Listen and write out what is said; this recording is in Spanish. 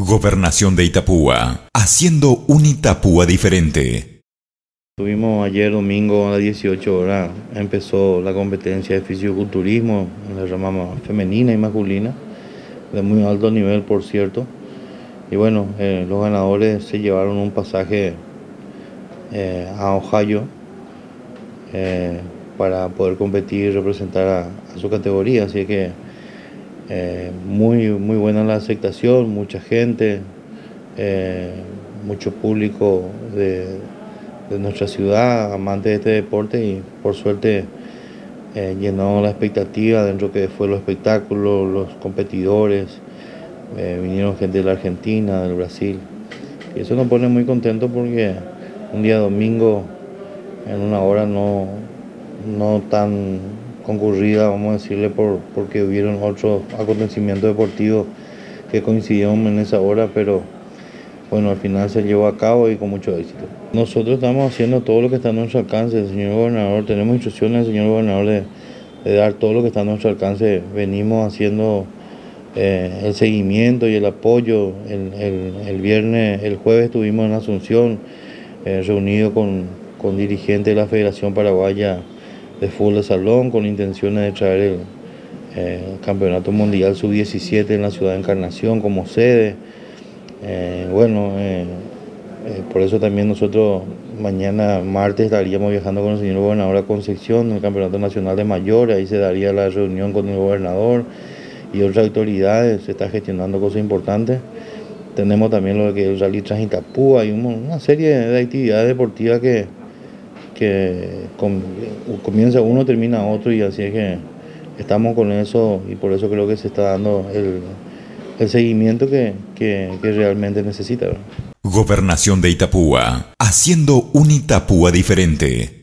Gobernación de Itapúa, haciendo un Itapúa diferente. Tuvimos ayer domingo a las 18 horas, empezó la competencia de fisiculturismo en la rama femenina y masculina, de muy alto nivel por cierto. Y bueno, eh, los ganadores se llevaron un pasaje eh, a Ohio eh, para poder competir y representar a su categoría, así que eh, muy, muy buena la aceptación, mucha gente, eh, mucho público de, nuestra ciudad, amantes de este deporte y por suerte eh, llenó la expectativa dentro que fue los espectáculos, los competidores, vinieron gente de la Argentina, del Brasil. Y eso nos pone muy contentos porque un día domingo en una hora no, no tan concurrida, vamos a decirle, por, porque hubieron otros acontecimientos deportivos que coincidieron en esa hora, pero bueno, al final se llevó a cabo y con mucho éxito. Nosotros estamos haciendo todo lo que está a nuestro alcance, señor gobernador, tenemos instrucciones del señor gobernador de, dar todo lo que está a nuestro alcance, venimos haciendo eh, el seguimiento y el apoyo, el, viernes, el jueves estuvimos en Asunción, eh, reunido con, con dirigentes de la Federación Paraguaya de fútbol de salón con intenciones de traer el eh, Campeonato Mundial Sub-17 en la ciudad de Encarnación como sede. Eh, bueno, eh, por eso también nosotros mañana martes estaríamos viajando con el señor gobernador a Concepción en el Campeonato Nacional de Mayores, ahí se daría la reunión con el gobernador y otras autoridades, se está gestionando cosas importantes. Tenemos también lo que es el Rally Transitapúa y una serie de actividades deportivas que, que comienza uno, termina otro y así es que estamos con eso y por eso creo que se está dando el, seguimiento que, realmente necesita. Gobernación de Itapúa, haciendo un Itapúa diferente.